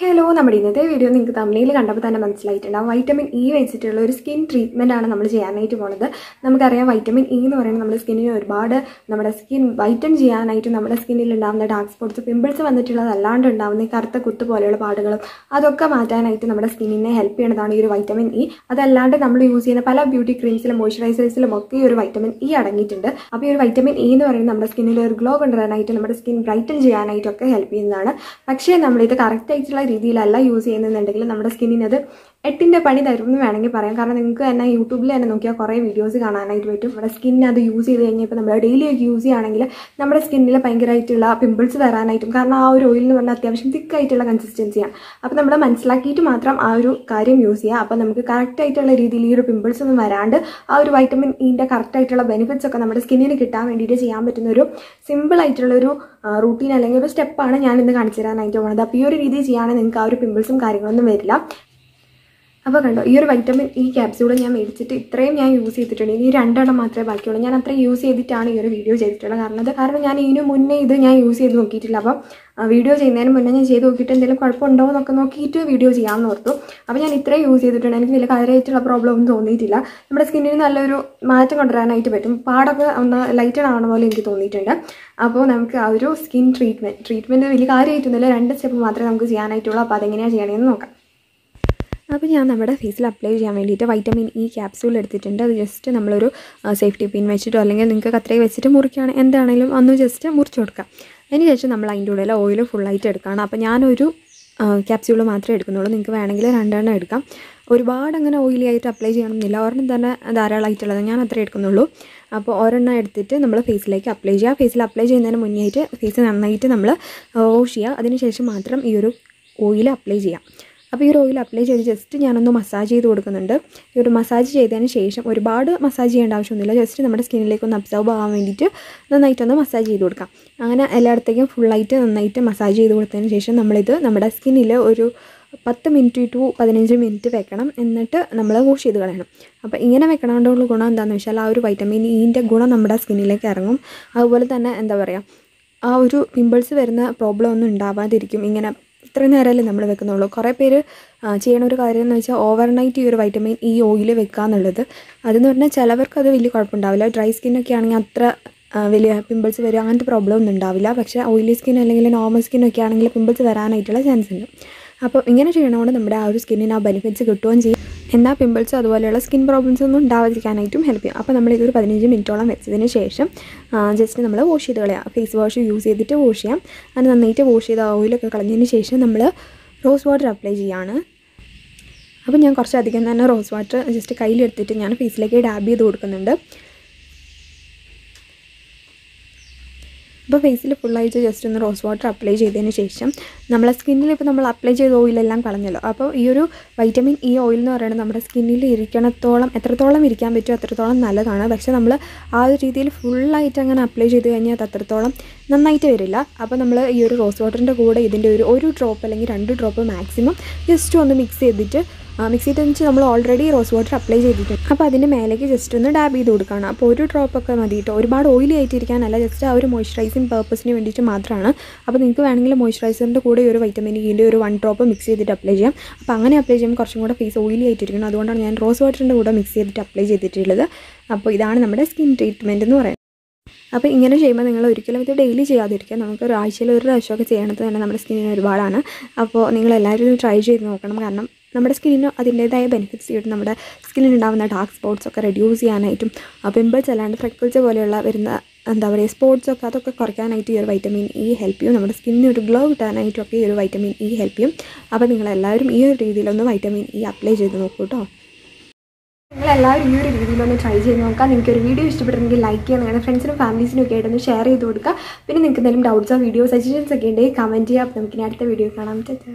Hello നമ്മുടെ ഇന്നത്തെ video നിങ്ങൾക്ക് തമ്മിൽ കണ്ടപ്പോൾ തന്നെ മനസ്സിലായിട്ടുണ്ടാവും വൈറ്റമിൻ ഇ വെച്ചിട്ടുള്ള ഒരു സ്കിൻ ട്രീറ്റ്മെന്റ് ആണ് നമ്മൾ ചെയ്യാനായിട്ട് പോണത്. നമുക്കറിയാം വൈറ്റമിൻ ഇ എന്ന് പറയുന്നത് നമ്മുടെ സ്കിന്നിന് ഒരുപാട് നമ്മുടെ സ്കിൻ വൈറ്റൻ ചെയ്യാനായിട്ട് നമ്മുടെ സ്കിന്നിൽ ഉണ്ടാകുന്ന ഡാർക്ക് സ്പോട്ട്സ് പിമ്പിൾസ് വന്നിട്ടുള്ളത് അല്ലാണ്ട് ഉണ്ടാകുന്ന കറുത്ത കുത്ത് പോലെയുള്ള പാടുകളും അതൊക്കെ മാറ്റാനായിട്ട് നമ്മുടെ സ്കിന്നിനെ ഹെൽപ്പ് ചെയ്യുന്നതാണ് ഈ ഒരു വൈറ്റമിൻ ഇ അതല്ലാണ്ട് നമ്മൾ യൂസ് ചെയ്യുന്ന പല ബ്യൂട്ടി ക്രീംസിലും മോയ്സ്ചറൈസേഴ്സിലും ഒക്കെ ഈ ഒരു വൈറ്റമിൻ ഇ അടങ്ങിയിട്ടുണ്ട്. അപ്പോൾ ഈ ഒരു വൈറ്റമിൻ ഇ എന്ന് പറയുന്നത് നമ്മുടെ സ്കിന്നിൽ ഒരു ഗ്ലോ കൊണ്ടുവരാനായിട്ട് നമ്മുടെ സ്കിൻ ബ്രൈറ്റൻ ചെയ്യാനായിട്ടൊക്കെ ഹെൽപ്പ് ചെയ്യുന്നതാണ്. പക്ഷേ നമ്മളിത് കറക്റ്റ് ആയിട്ടുള്ള രീതിയിലല്ല യൂസ് ചെയ്യുന്നുണ്ടെങ്കിൽ നമ്മുടെ സ്കിന്നിന് അത് എട്ടിന്റെ പണി തരും എന്ന് വേണമെങ്കിൽ പറയാം. കാരണം നിങ്ങൾക്ക് തന്നെ യൂട്യൂബിൽ തന്നെ നോക്കിയാൽ കുറേ വീഡിയോസ് കാണാനായിട്ട് പറ്റും. നമ്മുടെ സ്കിന്നിന് അത് യൂസ് ചെയ്ത് കഴിഞ്ഞാൽ ഇപ്പോൾ നമ്മൾ ഡെയിലി ഒക്കെ യൂസ് ചെയ്യുകയാണെങ്കിൽ നമ്മുടെ സ്കിന്നിൽ ഭയങ്കരമായിട്ടുള്ള പിമ്പിൾസ് വരാനായിട്ടും കാരണം ആ ഒരു ഓയിൽ എന്ന് പറഞ്ഞാൽ അത്യാവശ്യം തിക്കായിട്ടുള്ള കൺസിസ്റ്റൻസിയാണ് അപ്പോൾ നമ്മൾ മനസ്സിലാക്കിയിട്ട് മാത്രം ആ ഒരു കാര്യം യൂസ് ചെയ്യുക. അപ്പോൾ നമുക്ക് കറക്റ്റ് ആയിട്ടുള്ള രീതിയിൽ ഈ ഒരു പിമ്പിൾസ് ഒന്നും വരാണ്ട് ആ ഒരു വൈറ്റമിൻ ഇന്റെ കറക്റ്റ് ആയിട്ടുള്ള ബെനിഫിറ്റ്സ് ഒക്കെ നമ്മുടെ സ്കിന്നിന് കിട്ടാൻ വേണ്ടിയിട്ട് ചെയ്യാൻ പറ്റുന്ന ഒരു സിമ്പിൾ ആയിട്ടുള്ള ഒരു റൂട്ടീൻ അല്ലെങ്കിൽ ഒരു സ്റ്റെപ്പാണ് ഞാൻ ഇന്ന് കാണിച്ചു തരാനായിട്ട് പോകുന്നത് അപ്പോൾ ഈ ഒരു രീതി ചെയ്യുകയാണെങ്കിൽ നിങ്ങൾക്ക് ആ ഒരു പിമ്പിൾസും കാര്യങ്ങളൊന്നും വരില്ല. അപ്പോൾ കണ്ടോ ഈ ഒരു വൈറ്റമിൻ ഈ ക്യാപ്സ്യൂൾ ഞാൻ മേടിച്ചിട്ട് ഇത്രയും ഞാൻ യൂസ് ചെയ്തിട്ടുണ്ട്. ഇനി രണ്ടെണ്ണം മാത്രമേ ബാക്കിയുള്ളൂ. ഞാൻ അത്രയും യൂസ് ചെയ്തിട്ടാണ് ഈ ഒരു വീഡിയോ ചെയ്തിട്ടുള്ളത്. കാരണം അത് കാരണം ഞാൻ ഇതിനു മുന്നേ ഇത് ഞാൻ യൂസ് ചെയ്ത് നോക്കിയിട്ടില്ല. അപ്പം വീഡിയോ ചെയ്യുന്നതിന് മുന്നേ ഞാൻ ചെയ്ത് നോക്കിയിട്ട് എന്തെങ്കിലും കുഴപ്പമുണ്ടോ എന്നൊക്കെ നോക്കിയിട്ട് വീഡിയോ ചെയ്യാമെന്ന് ഓർത്തു. അപ്പോൾ ഞാൻ ഇത്രയും യൂസ് ചെയ്തിട്ടുണ്ട്. എനിക്ക് വലിയ കാര്യമായിട്ടുള്ള പ്രോബ്ലം ഒന്നും തോന്നിയിട്ടില്ല. നമ്മുടെ സ്കിന്നിന് നല്ലൊരു മാറ്റം കൊണ്ടുവരാനായിട്ട് പറ്റും. പാടൊക്കെ ഒന്ന് ലൈറ്റൺ ആവണ പോലെ എനിക്ക് തോന്നിയിട്ടുണ്ട്. അപ്പോൾ നമുക്ക് ആ ഒരു സ്കിൻ ട്രീറ്റ്മെന്റ് ട്രീറ്റ്മെന്റ് വലിയ കാര്യമായിട്ടൊന്നുമില്ല. രണ്ട് സ്റ്റെപ്പ് മാത്രമേ നമുക്ക് ചെയ്യാനായിട്ടുള്ളൂ. അപ്പോൾ അതെങ്ങനെയാണ് ചെയ്യണമെന്ന് നോക്കാം. അപ്പോൾ ഞാൻ നമ്മുടെ ഫേസിൽ അപ്ലൈ ചെയ്യാൻ വേണ്ടിയിട്ട് വൈറ്റമിൻ ഇ ക്യാപ്സ്യൂൾ എടുത്തിട്ടുണ്ട്. അത് ജസ്റ്റ് നമ്മളൊരു സേഫ്റ്റി പിൻ വെച്ചിട്ടോ അല്ലെങ്കിൽ നിങ്ങൾക്ക് കത്രയിൽ വെച്ചിട്ട് മുറിക്കുകയാണ്. എന്താണെങ്കിലും അന്ന് ജസ്റ്റ് മുറിച്ച് കൊടുക്കാം. അതിന് ശേഷം നമ്മൾ അതിന്റെ ഉള്ളിൽ ഓയിൽ ഫുള്ളായിട്ട് എടുക്കുകയാണ്. അപ്പോൾ ഞാനൊരു ക്യാപ്സ്യൂൾ മാത്രമേ എടുക്കുന്നുള്ളൂ. നിങ്ങൾക്ക് വേണമെങ്കിൽ രണ്ടെണ്ണം എടുക്കാം. ഒരുപാട് അങ്ങനെ ഓയിലി ആയിട്ട് അപ്ലൈ ചെയ്യണമെന്നില്ല ഒരെണ്ണം തന്നെ ധാരാളമായിട്ടുള്ളത് ഞാൻ അത്രേ എടുക്കുന്നുള്ളൂ. അപ്പോൾ ഒരെണ്ണം എടുത്തിട്ട് നമ്മൾ ഫേസിലേക്ക് അപ്ലൈ ചെയ്യുക. ഫേസിൽ അപ്ലൈ ചെയ്യുന്നതിന് മുന്നേ ആയിട്ട് ഫേസ് നന്നായിട്ട് നമ്മൾ വാഷ് ചെയ്യുക. അതിനുശേഷം മാത്രം ഈ ഒരു ഓയിൽ അപ്ലൈ ചെയ്യാം. അപ്പോൾ ഈ ഒരു ഓയിൽ അപ്ലൈ ചെയ്ത് ജസ്റ്റ് ഞാനൊന്ന് മസാജ് ചെയ്ത് കൊടുക്കുന്നുണ്ട്. ഈ ഒരു മസാജ് ചെയ്തതിന് ശേഷം ഒരുപാട് മസാജ് ചെയ്യേണ്ട ആവശ്യമൊന്നുമില്ല. ജസ്റ്റ് നമ്മുടെ സ്കിന്നിലേക്ക് ഒന്ന് അബ്സർവ് ആവാൻ വേണ്ടിയിട്ട് നന്നായിട്ടൊന്ന് മസാജ് ചെയ്ത് കൊടുക്കാം. അങ്ങനെ എല്ലായിടത്തേക്കും ഫുള്ളായിട്ട് നന്നായിട്ട് മസാജ് ചെയ്ത് കൊടുത്തതിന് ശേഷം നമ്മളിത് നമ്മുടെ സ്കിന്നിൽ ഒരു പത്ത് മിനിറ്റ് ടു പതിനഞ്ച് മിനിറ്റ് വെക്കണം. എന്നിട്ട് നമ്മൾ വാഷ് ചെയ്ത് കളയണം. അപ്പോൾ ഇങ്ങനെ വെക്കണോണ്ടുള്ള ഗുണം എന്താണെന്ന് വെച്ചാൽ ആ ഒരു വൈറ്റമിൻ ഇന്റെ ഗുണം നമ്മുടെ സ്കിന്നിലേക്ക് ഇറങ്ങും. അതുപോലെ തന്നെ എന്താ പറയുക ആ ഒരു പിമ്പിൾസ് വരുന്ന പ്രോബ്ലം ഒന്നും ഉണ്ടാവാതിരിക്കും. ഇങ്ങനെ ഇത്ര നേരമല്ലേ നമ്മൾ വെക്കുന്നുള്ളൂ. കുറേ പേര് ചെയ്യണ ഒരു കാര്യം എന്ന് വെച്ചാൽ ഓവർനൈറ്റ് ഈ ഒരു വൈറ്റമിൻ ഈ ഓയിൽ വെക്കുക എന്നുള്ളത്. അതെന്ന് പറഞ്ഞാൽ ചിലവർക്ക് അത് വലിയ കുഴപ്പമുണ്ടാവില്ല ഡ്രൈ സ്കിന്നൊക്കെ ആണെങ്കിൽ അത്ര വലിയ പിമ്പിൾസ് വരും അങ്ങനത്തെ പ്രോബ്ലം ഒന്നും ഉണ്ടാവില്ല. പക്ഷേ ഓയിലി സ്കിൻ അല്ലെങ്കിൽ നോർമൽ സ്കിന്നൊക്കെ ആണെങ്കിൽ പിമ്പിൾസ് വരാനായിട്ടുള്ള ചാൻസ് ഉണ്ട്. അപ്പോൾ ഇങ്ങനെ ചെയ്യണതുകൊണ്ട് നമ്മുടെ ആ ഒരു സ്കിന്നിന് ആ ബെനിഫിറ്റ്സ് കിട്ടുകയും ചെയ്യും. എന്നാൽ പിമ്പിൾസ് അതുപോലെയുള്ള സ്കിൻ പ്രോബ്ലംസ് ഒന്നും ഉണ്ടാവാതിരിക്കാനായിട്ടും ഹെൽപ്പ് ചെയ്യും. അപ്പോൾ നമ്മൾ ഇതൊരു പതിനഞ്ച് മിനിറ്റോളം വെച്ചതിന് ശേഷം ജസ്റ്റ് നമ്മൾ വാഷ് ചെയ്ത് കളയാം. ഫേസ് വാഷ് യൂസ് ചെയ്തിട്ട് വാഷ് ചെയ്യാം. അത് നന്നായിട്ട് വാഷ് ചെയ്ത ഓയിലൊക്കെ കളഞ്ഞതിന് ശേഷം നമ്മൾ റോസ് വാട്ടർ അപ്ലൈ ചെയ്യാണ്. അപ്പോൾ ഞാൻ കുറച്ചധികം തന്നെ റോസ് വാട്ടർ ജസ്റ്റ് കയ്യിലെടുത്തിട്ട് ഞാൻ ഫേസിലേക്ക് ഡാബ് ചെയ്ത് കൊടുക്കുന്നുണ്ട്. അപ്പോൾ ഫേസിൽ ഫുള്ളായിട്ട് ജസ്റ്റ് ഒന്ന് റോസ് വാട്ടർ അപ്ലൈ ചെയ്തതിന് ശേഷം നമ്മളെ സ്കിന്നിൽ ഇപ്പോൾ നമ്മൾ അപ്ലൈ ചെയ്ത ഓയിലെല്ലാം കളഞ്ഞല്ലോ. അപ്പോൾ ഈ ഒരു വൈറ്റമിൻ ഇ ഓയിൽ എന്ന് പറയുന്നത് നമ്മുടെ സ്കിന്നിൽ ഇരിക്കണത്തോളം എത്രത്തോളം ഇരിക്കാൻ പറ്റുമോ അത്രത്തോളം നല്ലതാണ്. പക്ഷേ നമ്മൾ ആ ഒരു രീതിയിൽ ഫുള്ളായിട്ട് അങ്ങനെ അപ്ലൈ ചെയ്ത് കഴിഞ്ഞാൽ അത് അത്രത്തോളം നന്നായിട്ട് വരില്ല. അപ്പോൾ നമ്മൾ ഈ ഒരു റോസ് വാട്ടറിന്റെ കൂടെ ഇതിന്റെ ഒരു ഒരു ഡ്രോപ്പ് അല്ലെങ്കിൽ രണ്ട് ഡ്രോപ്പ് മാക്സിമം ജസ്റ്റ് ഒന്ന് മിക്സ് ചെയ്തിട്ട് മിക്സ് വെച്ച് നമ്മൾ ഓൾറെഡി റോസ് വാട്ടർ അപ്ലൈ ചെയ്തിട്ടുണ്ട്. അപ്പോൾ അതിന്റെ മേലേക്ക് ജസ്റ്റ് ഒന്ന് ഡാബ് ചെയ്ത് കൊടുക്കുകയാണ് അപ്പോൾ ഒരു ഡ്രോപ്പൊക്കെ മതി കേട്ടോ ഒരുപാട് ഓയിലി ആയിട്ടിരിക്കാനല്ല ജസ്റ്റ് ആ ഒരു മോയ്സ്ചറൈസിങ് പർപ്പസിന് വേണ്ടിയിട്ട് മാത്രമാണ് അപ്പോൾ നിങ്ങൾക്ക് വേണമെങ്കിൽ മോയ്സ്ചറൈസറിന്റെ കൂടെ ഒരു വൈറ്റമിൻ ഇന്റെ ഒരു വൺ ഡ്രോപ്പ് മിക്സ് ചെയ്തിട്ട് അപ്ലൈ ചെയ്യാം. അപ്പോൾ അങ്ങനെ അപ്ലൈ ചെയ്യുമ്പോൾ കുറച്ചും കൂടെ ഫേസ് ഓയിലി ആയിട്ടിരിക്കണം. അതുകൊണ്ടാണ് ഞാൻ റോസ് വാട്ടറിന്റെ കൂടെ മിക്സ് ചെയ്തിട്ട് അപ്ലൈ ചെയ്തിട്ടുള്ളത്. അപ്പോൾ ഇതാണ് നമ്മുടെ സ്കിൻ ട്രീറ്റ്മെന്റ് എന്ന് പറയുന്നത്. അപ്പോൾ ഇങ്ങനെ ചെയ്യുമ്പോൾ നിങ്ങൾ ഒരിക്കലും ഇത് ഡെയിലി ചെയ്യാതിരിക്കുക. നമുക്ക് ഒരാഴ്ചയിൽ ഒരു പ്രാവശ്യമൊക്കെ ചെയ്യണത് തന്നെ നമ്മുടെ സ്കിന്നിന് ഒരുപാടാണ്. അപ്പോൾ നിങ്ങൾ എല്ലാവരും ട്രൈ ചെയ്ത് നോക്കണം. കാരണം നമ്മുടെ സ്കിന്നിന് അതിന്റേതായ ബെനിഫിറ്റ്സ് കിട്ടും. നമ്മുടെ സ്കിന്നിൽ ഉണ്ടാകുന്ന ഡാർക്ക് സ്പോട്ട്സ് ഒക്കെ റെഡ്യൂസ് ചെയ്യാനായിട്ടും പിമ്പിൾസ് അല്ലാണ്ട് ഫ്രെക്കിൾസ് പോലെയുള്ള വരുന്ന എന്താ പറയുക സ്പോട്ട്സ് ഒക്കെ അതൊക്കെ കുറയ്ക്കാനായിട്ട് ഈ ഒരു വൈറ്റമിൻ ഇ ഹെൽപ്പ് ചെയ്യും. നമ്മുടെ സ്കിന്നിന് ഒരു ഗ്ലോ കിട്ടാനായിട്ടും ഒക്കെ ഈ ഒരു വൈറ്റമിൻ ഇ ഹെൽപ്പ് ചെയ്യും. അപ്പോൾ നിങ്ങളെല്ലാവരും ഈ ഒരു രീതിയിലൊന്ന് വൈറ്റമിൻ ഇ അപ്ലൈ ചെയ്ത് നോക്കൂ കേട്ടോ നിങ്ങളെല്ലാവരും ഈ ഒരു രീതിയിലൊന്ന് ട്രൈ ചെയ്ത് നോക്കാം. നിങ്ങൾക്ക് ഒരു വീഡിയോ ഇഷ്ടപ്പെട്ടെങ്കിൽ ലൈക്ക് ചെയ്യാൻ നിങ്ങളുടെ ഫ്രണ്ട്സിനും ഫാമിലീസിനും ഒക്കെ ആയിട്ടൊന്ന് ഷെയർ ചെയ്ത് കൊടുക്കുക. പിന്നെ നിങ്ങൾക്ക് എന്തെങ്കിലും ഡൗട്ട്സോ വീഡിയോ സജഷൻസ് ഒക്കെ ഉണ്ടെങ്കിൽ കമന്റ് ചെയ്യാം അപ്പോൾ നമുക്കിനി അടുത്ത വീഡിയോ കാണാം. ചേച്ചാ